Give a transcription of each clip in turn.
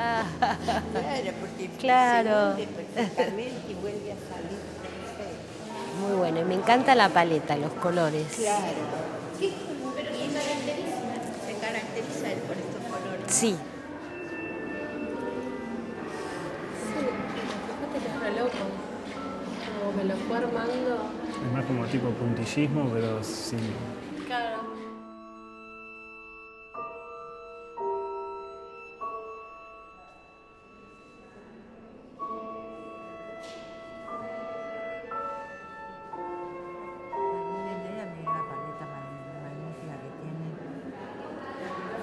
Claro, porque Claro. se perfectamente y vuelve a salir perfecto. Muy bueno, y me encanta la paleta, los colores. Claro. Sí, pero se caracteriza, se caracteriza él por estos colores. Sí, Lo fue armando. Es más como tipo puntillismo, pero sin. Claro. Que tiene.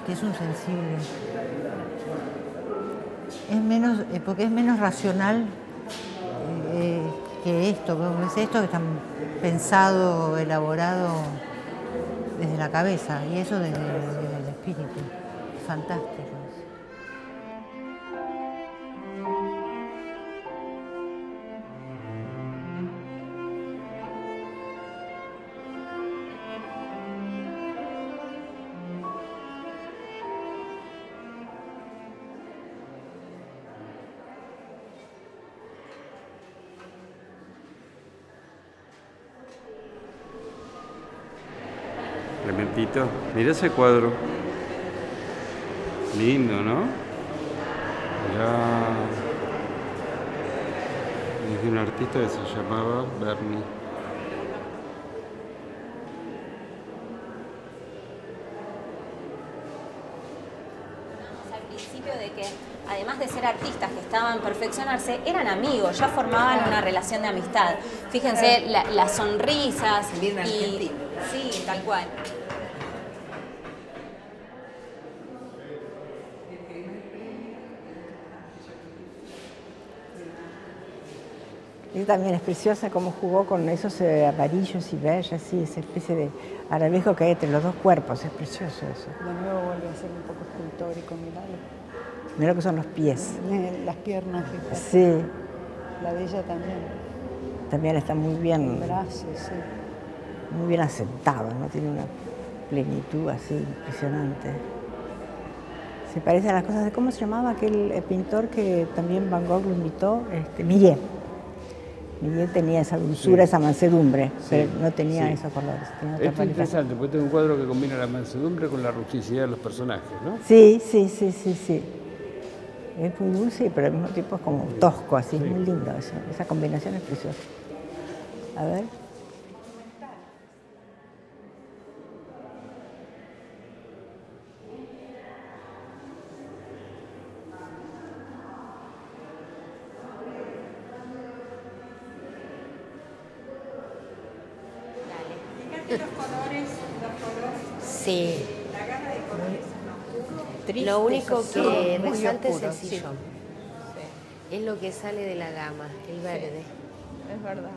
Que es un sensible. Es menos, eh, porque es menos racional que esto, es esto que está pensado, elaborado desde la cabeza y eso desde el espíritu. Fantástico. Clementito, mira ese cuadro. Lindo, ¿no? Es de un artista que se llamaba Bernie. al principio de que además de ser artistas que estaban perfeccionarse, eran amigos, ya formaban una relación de amistad. Fíjense la- las sonrisas Bien y sí, tal cual. Ella también es preciosa cómo jugó con esos eh, amarillos y bellas, así, esa especie de arabesco que hay entre los dos cuerpos, es precioso eso. De nuevo vuelve a ser un poco escultórico, miralo. Mira lo que son los pies. Eh, Las piernas, fíjate. Sí, La de ella también. también está muy El bien, brazo, sí. muy bien asentado, ¿no? Tiene una plenitud así impresionante. Se parece a las cosas de, ¿cómo se llamaba aquel eh, pintor que también Van Gogh lo invitó? Este, Millet. Millet tenía esa dulzura, esa mansedumbre, pero no tenía sí. esos colores. tenía es paleta. interesante, porque este es un cuadro que combina la mansedumbre con la rusticidad de los personajes, ¿no? Sí, sí, sí, sí, sí. Es muy dulce, pero al mismo tiempo es como tosco, así, es muy lindo eso. Esa combinación es preciosa. A ver. sí. Lo único que resalta es el sí. Es lo que sale de la gama, el verde, Es verdad.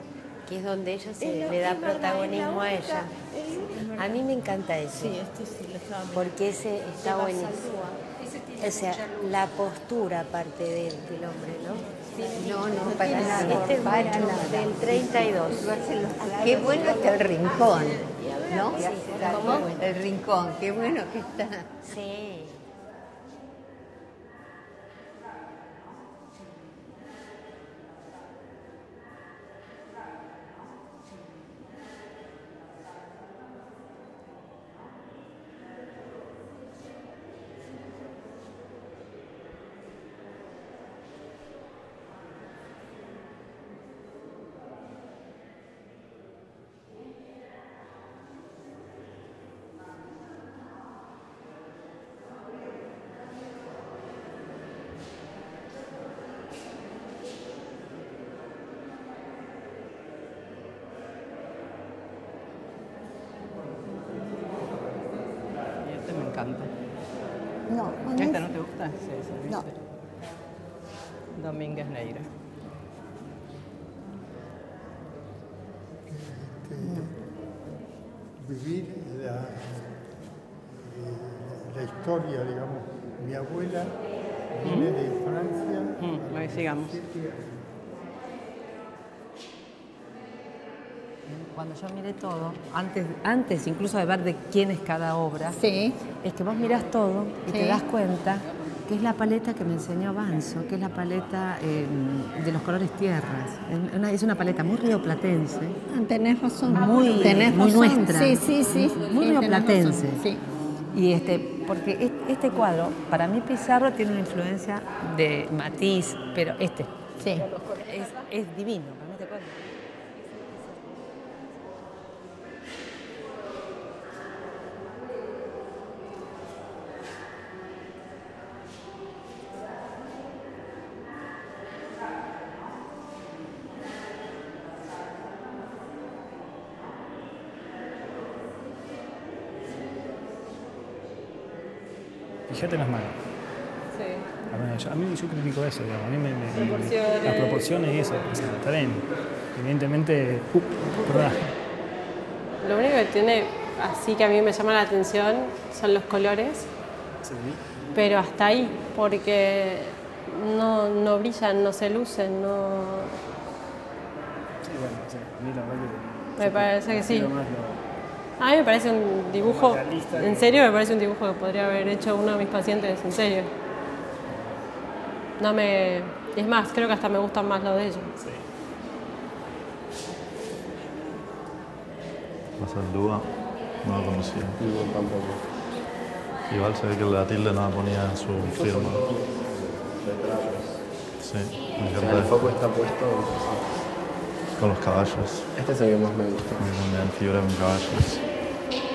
que es donde ella se le da protagonismo a ella. es- A mí me encanta eso. Sí, este sí lo porque ese está buenísimo. saldúa. O sea, la postura aparte de- del hombre, ¿no? No, no, para nada. Este es para mucho nada. del 32. Qué bueno está el rincón, ¿no? ¿Cómo? El rincón, qué bueno que está. Sí. Y este me encanta. No, a mí- ¿Este no te gusta? Sí, sí. No. Domínguez Neira. vivir la, eh, la historia, digamos. Mi abuela Viene de Francia. Mm, ahí sigamos. Cuando yo miré todo, antes, antes incluso de ver de quién es cada obra, Sí. es que vos mirás todo y Sí. te das cuenta que es la paleta que me enseñó Banzo, que es la paleta eh, de los colores tierras. Es una, es una paleta muy rioplatense, Ah, Tenés razón. muy, Tenés muy razón. nuestra. Sí, sí, sí. Muy Sí, rioplatense. Sí. Y este, porque es- este cuadro, para mí Pizarro tiene una influencia de matiz, pero este Sí. es, es divino. Fíjate en las manos. Sí. A mí, yo, critico eso, digamos. A mí me, me- Proporciones. las proporciones y eso. O sea, está bien. Evidentemente, uh, perdón. Lo único que tiene así que a mí me llama la atención son los colores, Sí. pero hasta ahí, porque no, no brillan, no se lucen, no... Sí, bueno, sí. A mí la verdad que. Me parece que sí. más lo- A mí me parece un dibujo, en serio me parece un dibujo que podría haber hecho uno de mis pacientes, en serio. No me... Es más, creo que hasta me gustan más los de ellos. Basaldúa no lo conocía. Igual se ve que la tilde no la ponía en su firma. Sí, me encanta. el foco está puesto. Con los caballos. Este es el que más me gusta. A mí también, figura con caballos.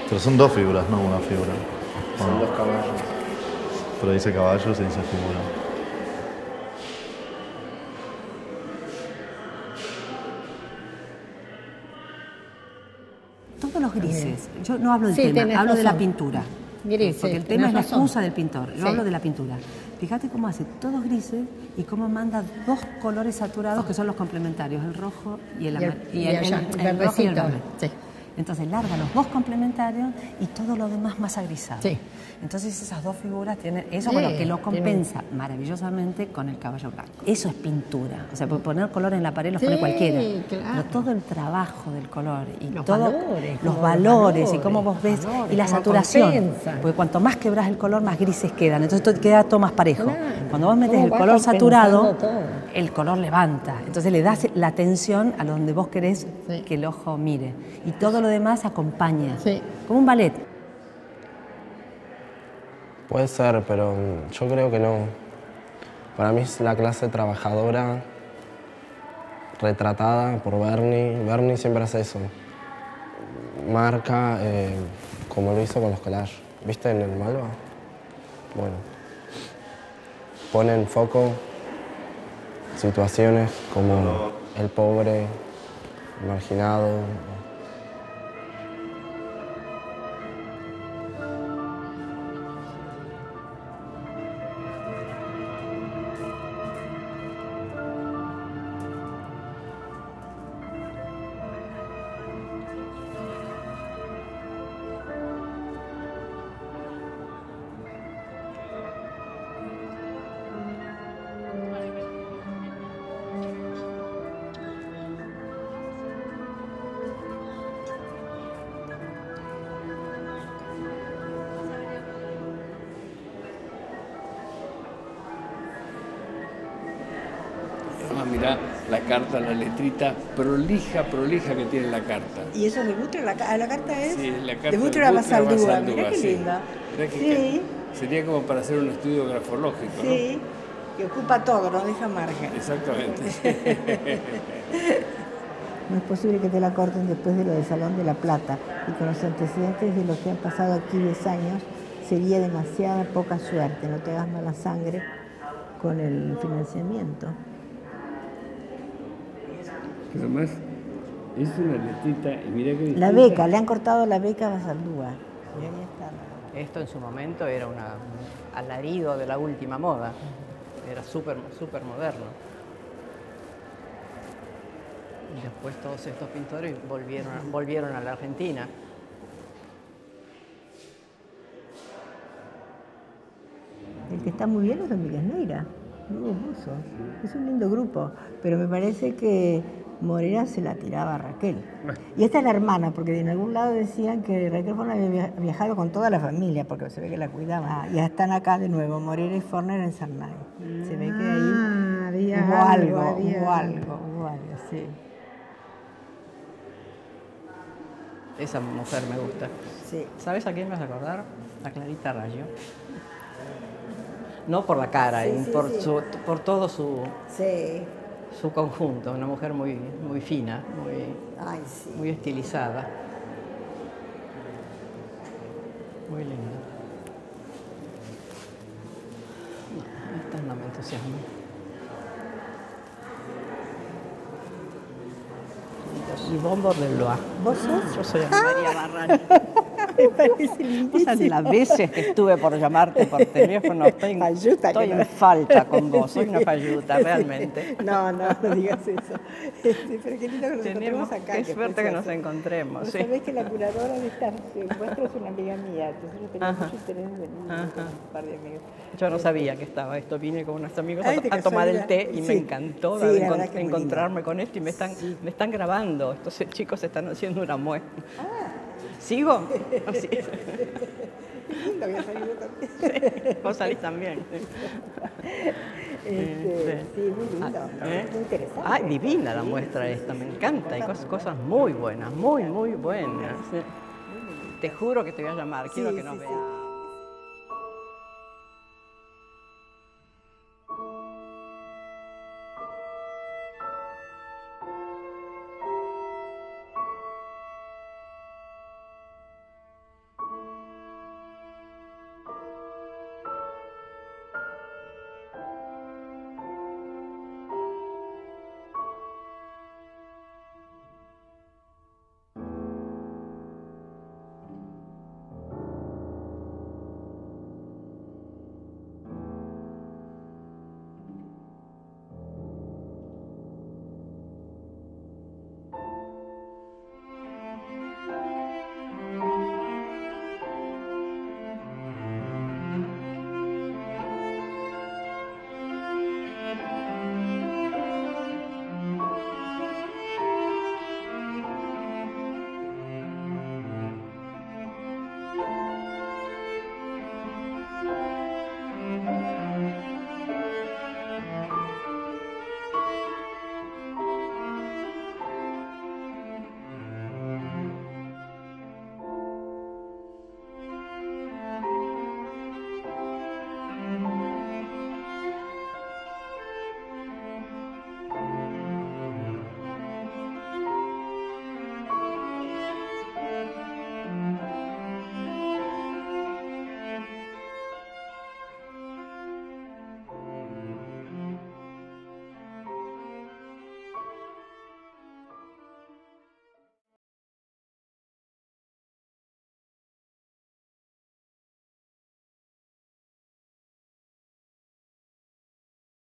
Pero son dos figuras, no una figura. Son Bueno, dos caballos. Pero dice caballos y dice figura. Todos los grises. Yo no hablo del Sí, tema, hablo de la pintura. Grises, Porque el tema es la razón. excusa del pintor. Yo Sí. hablo de la pintura. Fíjate cómo hace todos grises y cómo manda dos colores saturados que son los complementarios, el rojo y el, Y el- y el rojo y el verde. Sí. Entonces larga los dos complementarios y todo lo demás más agrisado. Sí. Entonces esas dos figuras tienen eso Sí, bueno, que lo compensa maravillosamente con el caballo blanco. Eso es pintura. O sea, poner color en la pared los Sí, pone cualquiera. claro. Pero todo el trabajo del color y Los todo valores, los valores y cómo vos ves valores, y la saturación. compensa. Porque cuanto más quebras el color, más grises quedan. Entonces queda todo más parejo. Claro. Cuando vos metes el color saturado, todo. el color levanta. Entonces le das la atención a donde vos querés que el ojo mire. Y todo lo demás acompaña. Como un ballet. Puede ser, pero mm, yo creo que no. Para mí es la clase trabajadora retratada por Bernie. Bernie siempre hace eso. Marca eh, como lo hizo con los collages. ¿Viste en el Malva? Bueno. Pone en foco situaciones como el pobre, el marginado, mirá la carta, la letrita prolija, prolija que tiene la carta. ¿Y eso es de Butre? ¿La, ca- la carta es? Sí, la carta de Butre a Basaldúa. Basaldúa, Mirá qué sí. linda. Mirá que Sí. Sería como para hacer un estudio grafológico, ¿no? Sí, que ocupa todo, no deja margen. Exactamente. No es posible que te la corten después de lo del Salón de la Plata y con los antecedentes de lo que han pasado aquí 10 años sería demasiada poca suerte, no te hagas mala sangre con el financiamiento. Pero además, es una letrita, y mirá que La beca, le han cortado la beca a Basaldúa. Y ahí está. Esto en su momento era una- un alarido de la última moda. Era súper súper moderno. Y después todos estos pintores volvieron, a- volvieron a la Argentina. El que está muy bien los Domínguez Neira, Hugo Buzo. Es un lindo grupo, pero me parece que Morera se la tiraba a Raquel. Y esta es la hermana, porque en algún lado decían que Raquel Forner había via- viajado con toda la familia, porque se ve que la cuidaba. Y ya están acá de nuevo, Morera y Forner en Cernay. Se ve que ahí Ah, había hubo algo, algo, había hubo algo. algo, hubo algo, sí. Esa mujer me gusta. Sí. ¿Sabes a quién me vas a acordar? A Clarita Rayo. No por la cara, Sí, sí, por, sí. su- por todo su, Sí. Su conjunto. Una mujer muy, muy fina, muy, Ay, sí. muy estilizada. Muy linda. No, esta no me entusiasma. Yvonne Bordelois. ¿Vos sos? Yo soy Ana María Barrani. Me parece O sea, las veces que estuve por llamarte por teléfono, estoy, estoy en no. falta con vos, soy una falluta, realmente. No, no, no digas eso. Este, pero qué lindo que nos Tenemos, encontremos acá. qué suerte que nos encontremos. Vos sí. sabés que la curadora de estas encuentros es una amiga mía, entonces yo tenía Ajá. mucho interés en venir con un par de amigos. Yo no sabía que estaba esto, vine con unos amigos Ay, a, de a tomar el té y Sí. me encantó Sí, de la encon- verdad que muy encontrarme con esto y me están, me están grabando. Estos chicos están haciendo una muestra. ¿Sigo? Sí. Qué lindo había salido también. Vos salís también. Este, sí, muy lindo, ¿Eh? muy interesante. Ah, divina la muestra esta, me encanta. Hay cosas, cosas muy buenas, muy, muy buenas. Te juro que te voy a llamar, quiero Sí, que nos sí, sí. veamos.